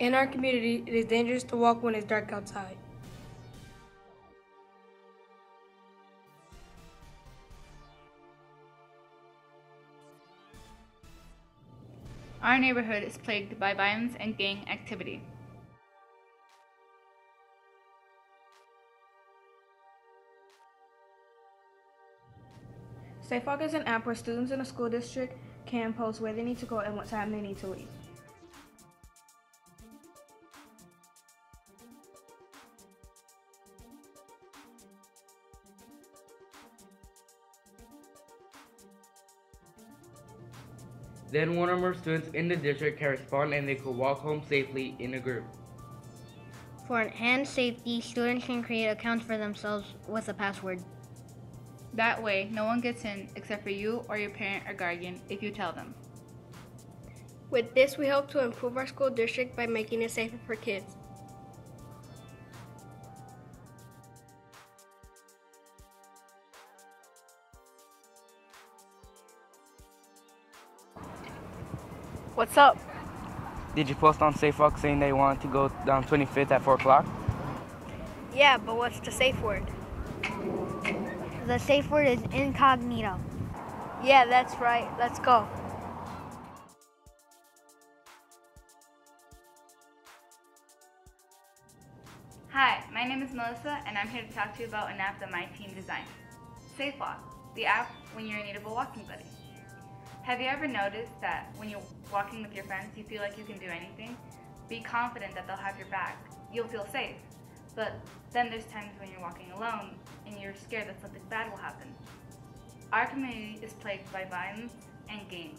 In our community, it is dangerous to walk when it's dark outside. Our neighborhood is plagued by violence and gang activity. SafeWalk is an app where students in a school district can post where they need to go and what time they need to leave. Then one or more students in the district can respond and they could walk home safely in a group. For an enhanced safety, students can create accounts for themselves with a password. That way, no one gets in except for you or your parent or guardian if you tell them. With this, we hope to improve our school district by making it safer for kids. What's up? Did you post on SafeWalk saying they want to go down 25th at 4 o'clock? Yeah, but what's the safe word? The safe word is incognito. Yeah, that's right. Let's go. Hi, my name is Melissa, and I'm here to talk to you about an app that my team designed SafeWalk, the app when you're in need of a walking buddy. Have you ever noticed that when you're walking with your friends, you feel like you can do anything? Be confident that they'll have your back. You'll feel safe. But then there's times when you're walking alone and you're scared that something bad will happen. Our community is plagued by violence and gangs.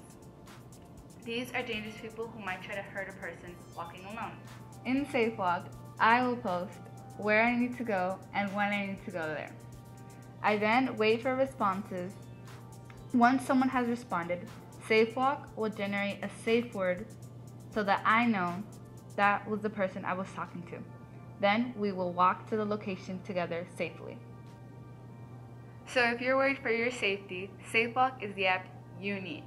These are dangerous people who might try to hurt a person walking alone. In SafeWalk, I will post where I need to go and when I need to go there. I then wait for responses. Once someone has responded, SafeWalk will generate a safe word so that I know that was the person I was talking to. Then we will walk to the location together safely. So if you're worried for your safety, SafeWalk is the app you need.